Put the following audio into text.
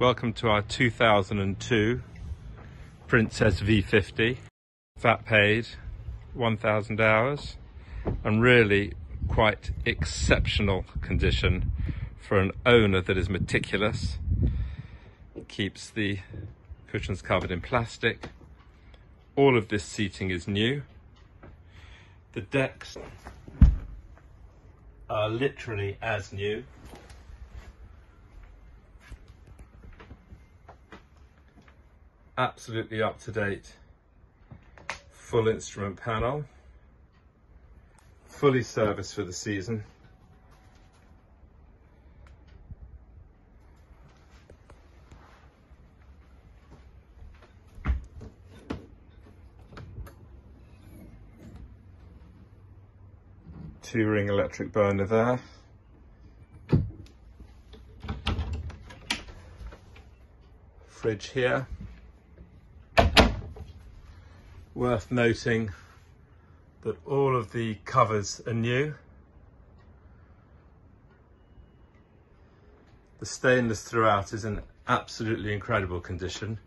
Welcome to our 2002 Princess V50. VAT paid 1,000 hours and really quite exceptional condition for an owner that is meticulous. Keeps the cushions covered in plastic. All of this seating is new. The decks are literally as new. Absolutely up to date full instrument panel, fully serviced for the season. Two ring electric burner there. Fridge here. Worth noting that all of the covers are new. The stainless throughout is in absolutely incredible condition.